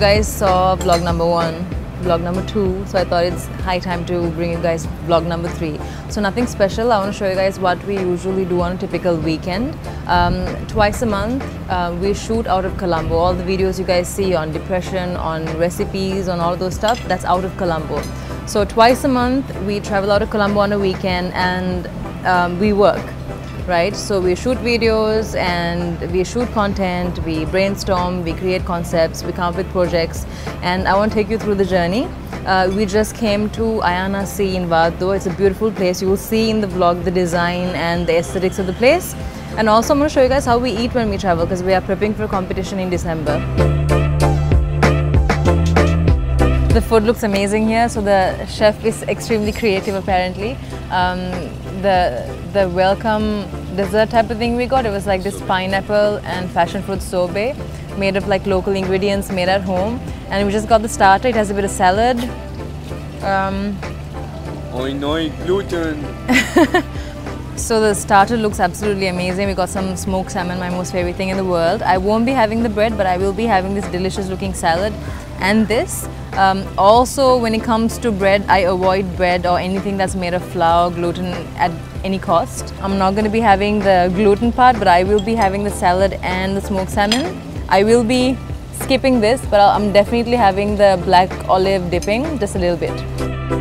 guys saw vlog number one, vlog number two, so I thought it's high time to bring you guys vlog number three. So nothing special. I want to show you guys what we usually do on a typical weekend. Um, twice a month, uh, we shoot out of Colombo. All the videos you guys see on depression, on recipes, on all those stuff, that's out of Colombo. So twice a month, we travel out of Colombo on a weekend and um, we work right? So we shoot videos and we shoot content, we brainstorm, we create concepts, we come up with projects, and I want to take you through the journey. Uh, we just came to Ayana Sea in Wadduwa. It's a beautiful place. You will see in the vlog the design and the aesthetics of the place. And also I'm going to show you guys how we eat when we travel because we are prepping for competition in December. The food looks amazing here, so the chef is extremely creative apparently. Um, the the welcome dessert type of thing we got, it was like this pineapple and passion fruit sorbet made of like local ingredients made at home. And we just got the starter, it has a bit of salad. Um, Oi, gluten. so the starter looks absolutely amazing. We got some smoked salmon, my most favorite thing in the world. I won't be having the bread, but I will be having this delicious looking salad and this. Um, also, when it comes to bread, I avoid bread or anything that's made of flour, gluten at any cost. I'm not going to be having the gluten part, but I will be having the salad and the smoked salmon. I will be skipping this, but I'm definitely having the black olive dipping just a little bit.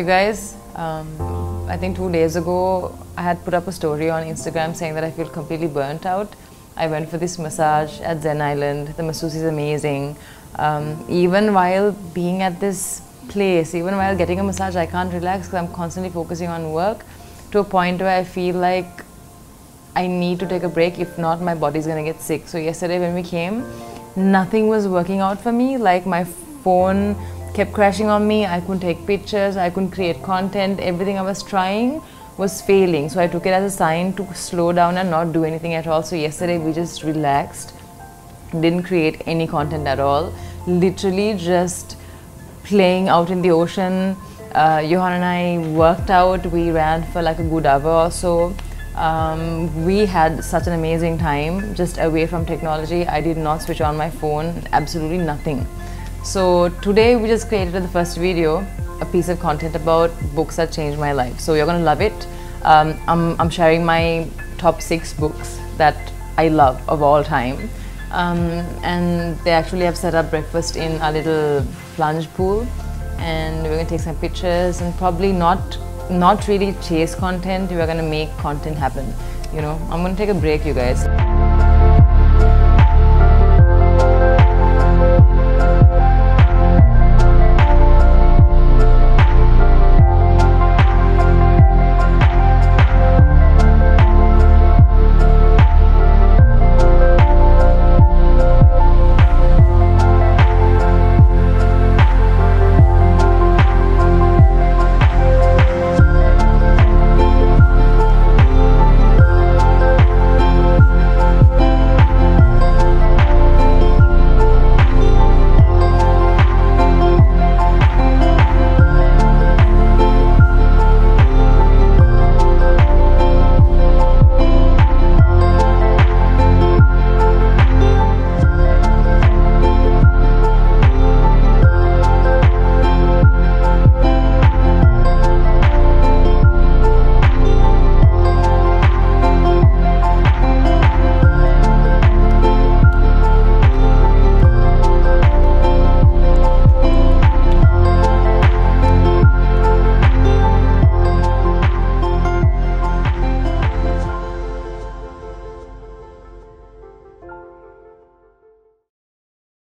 You guys, um, I think two days ago, I had put up a story on Instagram saying that I feel completely burnt out. I went for this massage at Zen Island. The masseuse is amazing. Um, even while being at this place, even while getting a massage, I can't relax because I'm constantly focusing on work to a point where I feel like I need to take a break. If not, my body's gonna get sick. So yesterday when we came, nothing was working out for me. Like my phone kept crashing on me. I couldn't take pictures, I couldn't create content. Everything I was trying was failing. So I took it as a sign to slow down and not do anything at all. So yesterday we just relaxed, didn't create any content at all. Literally just playing out in the ocean. Uh, Yohan and I worked out. We ran for like a good hour or so. Um, we had such an amazing time just away from technology. I did not switch on my phone, absolutely nothing. So today we just created the first video, a piece of content about books that changed my life. So you're gonna love it. Um, I'm, I'm sharing my top six books that I love of all time. Um, and they actually have set up breakfast in a little plunge pool and we're gonna take some pictures and probably not not really chase content we're gonna make content happen you know i'm gonna take a break you guys